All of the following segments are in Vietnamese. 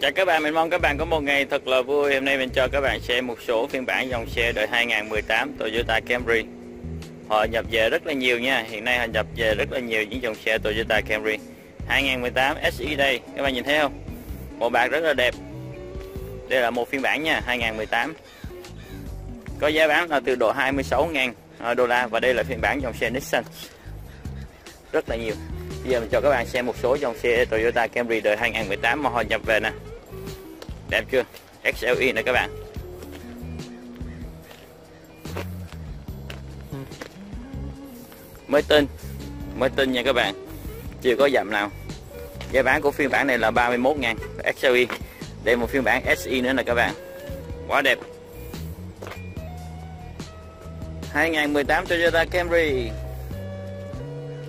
Chào các bạn, mình mong các bạn có một ngày thật là vui. Hôm nay mình cho các bạn xem một số phiên bản dòng xe đời 2018 Toyota Camry. Họ nhập về rất là nhiều nha. Hiện nay họ nhập về rất là nhiều những dòng xe Toyota Camry. 2018 SI đây, các bạn nhìn thấy không? Màu bạc rất là đẹp. Đây là một phiên bản nha, 2018. Có giá bán là từ độ 26.000 đô la và đây là phiên bản dòng xe Nissan. Rất là nhiều. Bây giờ mình cho các bạn xem một số dòng xe Toyota Camry đời 2018 mà họ nhập về nè đẹp chưa? XLE này các bạn. Mới tin mới tin nha các bạn. Chưa có dặm nào. Giá bán của phiên bản này là 31 ngàn XLE đây một phiên bản SE nữa nè các bạn. Quá đẹp. 2018 Toyota Camry.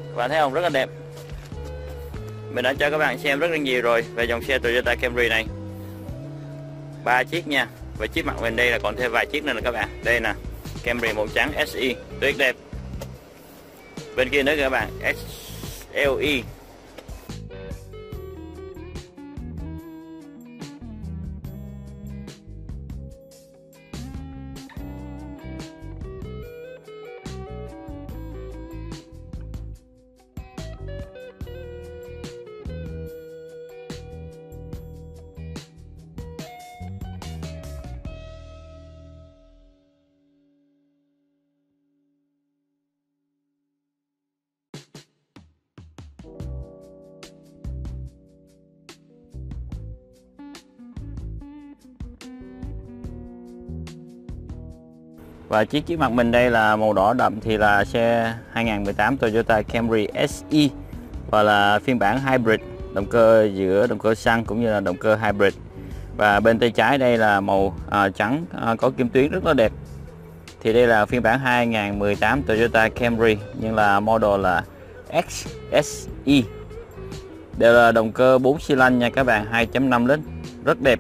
Các bạn thấy không? Rất là đẹp. Mình đã cho các bạn xem rất là nhiều rồi về dòng xe Toyota Camry này ba chiếc nha. Và chiếc mặt bên đây là còn thêm vài chiếc nữa nè các bạn. Đây nè, Camry màu trắng SE tuyệt đẹp. Bên kia nữa các bạn SLE Và chiếc trước mặt mình đây là màu đỏ đậm thì là xe 2018 Toyota Camry SE và là phiên bản hybrid động cơ giữa động cơ xăng cũng như là động cơ hybrid. Và bên tay trái đây là màu à, trắng à, có kim tuyến rất là đẹp. Thì đây là phiên bản 2018 Toyota Camry nhưng là model là XSE đều là động cơ 4 xi lanh nha các bạn 2.5 lít rất đẹp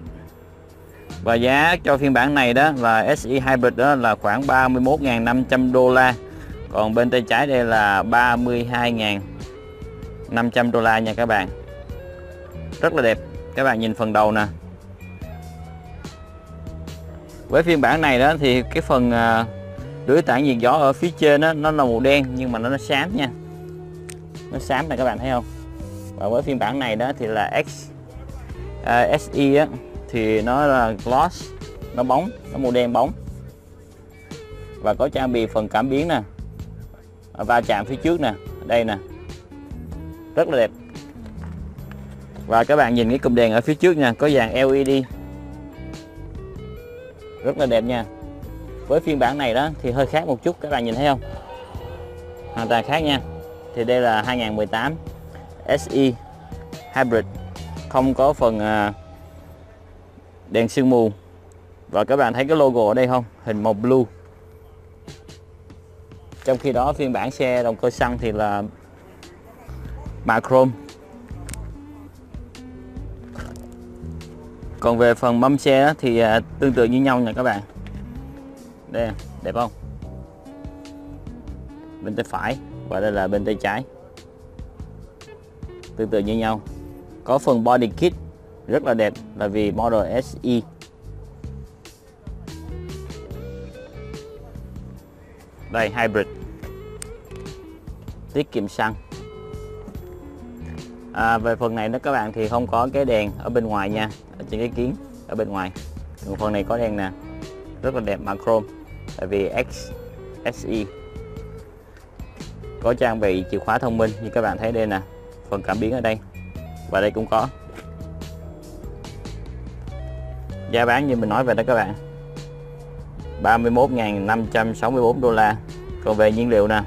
và giá cho phiên bản này đó là SE Hybrid đó là khoảng 31.500 đô la. Còn bên tay trái đây là 32.500 đô la nha các bạn. Rất là đẹp. Các bạn nhìn phần đầu nè. Với phiên bản này đó thì cái phần à, lưới tản nhiệt gió ở phía trên đó, nó là màu đen nhưng mà nó, nó xám nha. Nó xám này các bạn thấy không? Và với phiên bản này đó thì là X à, uh, SE á, thì nó là gloss nó bóng nó màu đen bóng. Và có trang bị phần cảm biến nè va chạm phía trước nè đây nè. Rất là đẹp. Và các bạn nhìn cái cụm đèn ở phía trước nha có dàn LED rất là đẹp nha. Với phiên bản này đó thì hơi khác một chút các bạn nhìn thấy không? Hoàn toàn khác nha. Thì đây là 2018 SE Hybrid. Không có phần uh, đèn sương mù. Và các bạn thấy cái logo ở đây không? Hình màu blue. Trong khi đó, phiên bản xe động cơ xăng thì là mạ chrome còn về phần mâm xe thì à, tương tự như nhau nha các bạn. Đây, đẹp không? Bên tay phải và đây là bên tay trái. Tương tự như nhau. Có phần body kit rất là đẹp là vì Model SE đây hybrid. Tiết kiệm xăng. À, về phần này đó các bạn thì không có cái đèn ở bên ngoài nha. Ở trên cái kiến ở bên ngoài. Còn phần này có đèn nè. Rất là đẹp mà chrome. Tại vì X SE có trang bị chìa khóa thông minh như các bạn thấy đây nè. Phần cảm biến ở đây. Và đây cũng có. Giá bán như mình nói về đó các bạn. 31.564 đô la. Còn về nhiên liệu nè.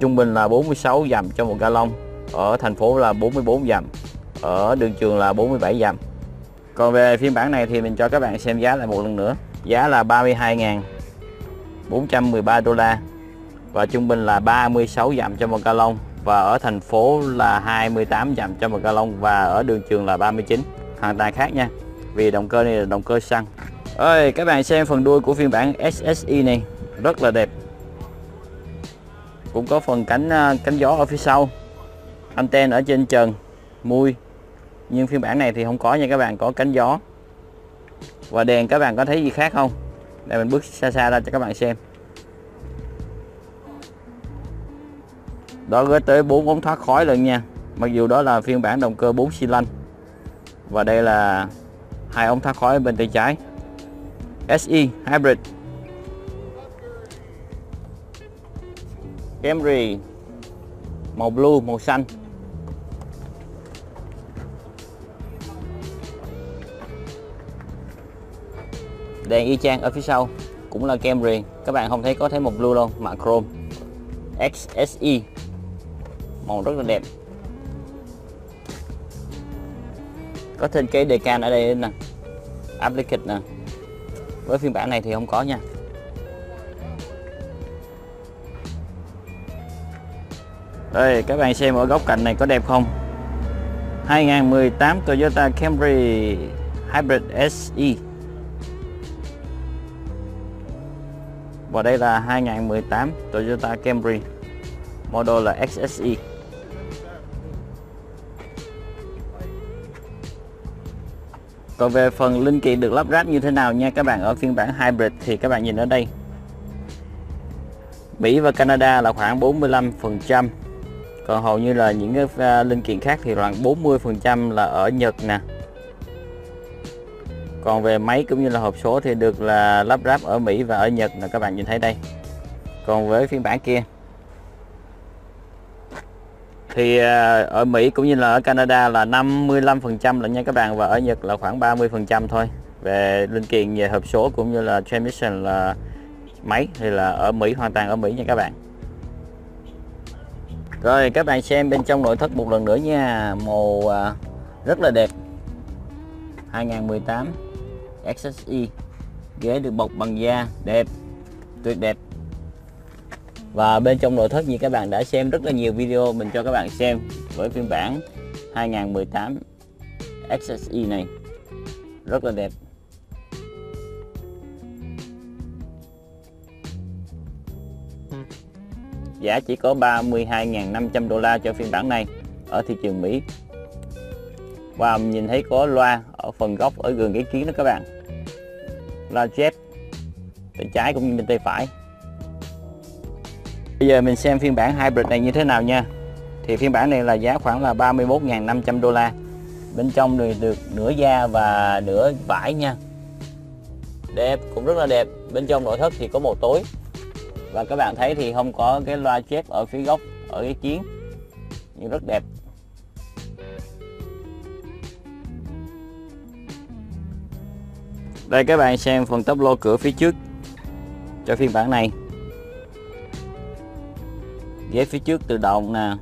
Trung bình là 46 dặm cho một galon ở thành phố là 44 dặm. Ở đường trường là 47 dặm. Còn về phiên bản này thì mình cho các bạn xem giá lại một lần nữa. Giá là 32.413 đô la. Và trung bình là 36 dặm cho một galon và ở thành phố là 28 dặm cho một galon và ở đường trường là 39 hoàn toàn khác nha vì động cơ này là động cơ xăng. Ơi, các bạn xem phần đuôi của phiên bản SSI này, rất là đẹp. Cũng có phần cánh à, cánh gió ở phía sau, anten ở trên trần, mui. Nhưng phiên bản này thì không có nha các bạn, có cánh gió. Và đèn các bạn có thấy gì khác không? Đây, mình bước xa xa ra cho các bạn xem. Đó có tới 4 ống thoát khói lần nha. Mặc dù đó là phiên bản động cơ 4 xi lanh. Và đây là hai ống thoát khói bên tay trái. SE Hybrid. Camry, màu blue, màu xanh. Đèn y chang ở phía sau cũng là Camry. Các bạn không thấy có thấy một blue luôn mà chrome. XSE màu rất là đẹp. Có thêm cái decan ở đây nè. Applicate nè. Với phiên bản này thì không có nha. Đây, các bạn xem ở góc cạnh này có đẹp không? 2018 Toyota Camry Hybrid SE và đây là 2018 Toyota Camry. Model là XSE Còn về phần linh kiện được lắp ráp như thế nào nha, các bạn, ở phiên bản Hybrid thì các bạn nhìn ở đây. Mỹ và Canada là khoảng 45% còn hầu như là những cái à, linh kiện khác thì khoảng 40% là ở Nhật nè. Còn về máy cũng như là hộp số thì được là lắp ráp ở Mỹ và ở Nhật là các bạn nhìn thấy đây. Còn với phiên bản kia thì à, ở Mỹ cũng như là ở Canada là 55% là nha các bạn và ở Nhật là khoảng 30% thôi. Về linh kiện về hộp số cũng như là transmission là máy thì là ở Mỹ, hoàn toàn ở Mỹ nha các bạn. Rồi, các bạn xem bên trong nội thất một lần nữa nha. Màu à, rất là đẹp. 2018 XSE ghế được bọc bằng da, đẹp, tuyệt đẹp và bên trong nội thất như các bạn đã xem rất là nhiều video mình cho các bạn xem với phiên bản 2018 XSE này. Rất là đẹp. Giá chỉ có 32.500 đô la cho phiên bản này ở thị trường Mỹ. Và wow, nhìn thấy có loa ở phần góc ở gần cái kiến đó các bạn. Loa jet bên trái cũng như bên tay phải bây giờ mình xem phiên bản hybrid này như thế nào nha. Thì phiên bản này là giá khoảng là 31.500 đô la. Bên trong thì được nửa da và nửa vải nha. Đẹp, cũng rất là đẹp. Bên trong nội thất thì có màu tối. Và các bạn thấy thì không có cái loa chép ở phía góc, ở cái kiến. Nhưng rất đẹp. Đây, các bạn xem phần tốc lô cửa phía trước cho phiên bản này ghế phía trước tự động nè.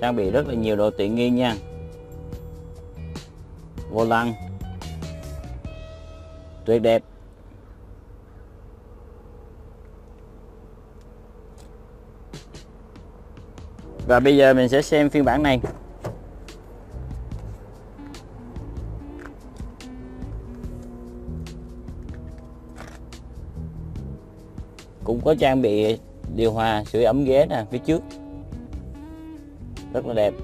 Trang bị rất là nhiều đồ tiện nghi nha. Vô lăng. Tuyệt đẹp. Và bây giờ mình sẽ xem phiên bản này. Cũng có trang bị điều hòa sưởi ấm ghế nè, phía trước. Rất là đẹp.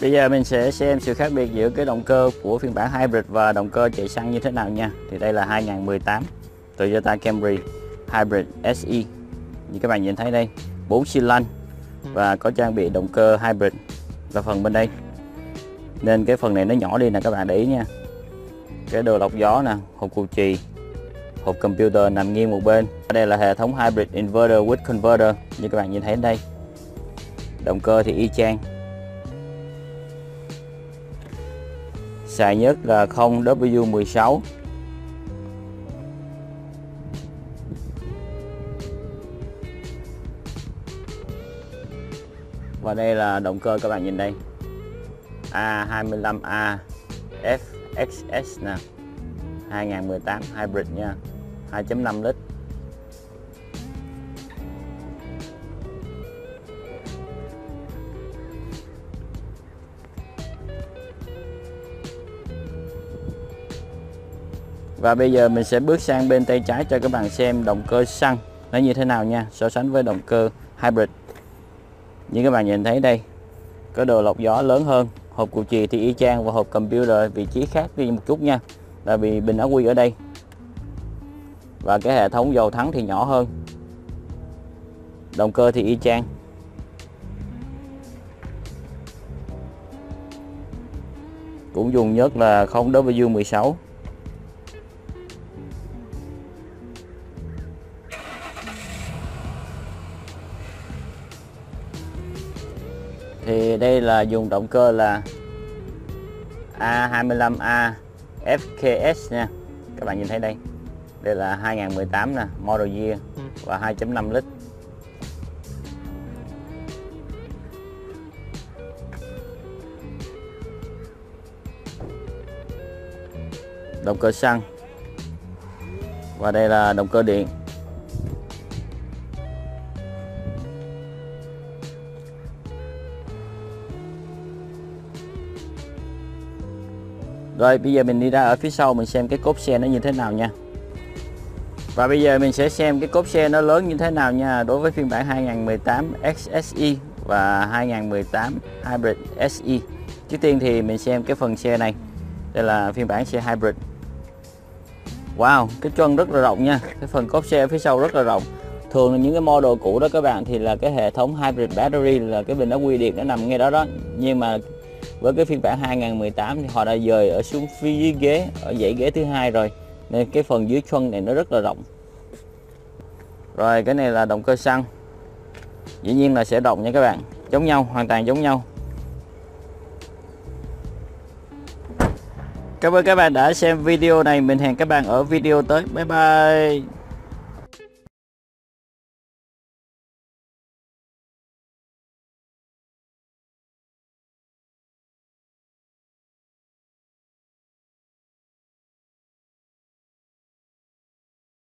Bây giờ mình sẽ xem sự khác biệt giữa cái động cơ của phiên bản Hybrid và động cơ chạy xăng như thế nào nha. Thì đây là 2018 Toyota Camry Hybrid SE Như các bạn nhìn thấy đây 4 xi lanh và có trang bị động cơ Hybrid là phần bên đây. Nên cái phần này nó nhỏ đi nè các bạn để ý nha. Cái đồ lọc gió nè, hộp cụ trì Hộp computer nằm nghiêng một bên. Đây là hệ thống Hybrid Inverter with Converter Như các bạn nhìn thấy đây. Động cơ thì y chang. Xài nhất là 0W16 và đây là động cơ các bạn nhìn đây. A25A FXS nè. 2018 Hybrid nha. 2.5 lít. Và bây giờ mình sẽ bước sang bên tay trái cho các bạn xem động cơ xăng nó như thế nào nha, so sánh với động cơ hybrid. Như các bạn nhìn thấy đây, có đồ lọc gió lớn hơn hộp cụ chì thì y chang và hộp computer vị trí khác đi một chút nha. Là vì bình ắc quy ở đây. Và cái hệ thống dầu thắng thì nhỏ hơn. Động cơ thì y chang. Cũng dùng nhất là 0W16 đây là dùng động cơ là A25A FKS nha. Các bạn nhìn thấy đây. Đây là 2018 nè model year ừ. và 2.5 lít. Động cơ xăng. Và đây là động cơ điện Rồi bây giờ mình đi ra ở phía sau mình xem cái cốp xe nó như thế nào nha. Và bây giờ mình sẽ xem cái cốp xe nó lớn như thế nào nha Đối với phiên bản 2018 XSE và 2018 Hybrid SE Trước tiên thì mình xem cái phần xe này Đây là phiên bản xe Hybrid. Wow, cái chân rất là rộng nha Cái phần cốp xe phía sau rất là rộng. Thường là những cái model cũ đó các bạn thì là cái hệ thống Hybrid Battery là cái bình ắc quy điện nó nằm ngay đó đó. Nhưng mà với cái phiên bản 2018 thì họ đã dời ở xuống phía dưới ghế, ở dãy ghế thứ hai rồi nên cái phần dưới chân này nó rất là rộng rồi, cái này là động cơ xăng dĩ nhiên là sẽ rộng nha các bạn giống nhau, hoàn toàn giống nhau Cảm ơn các bạn đã xem video này. Mình hẹn các bạn ở video tới. Bye bye.